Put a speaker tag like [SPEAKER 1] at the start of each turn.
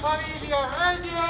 [SPEAKER 1] familia Reyes.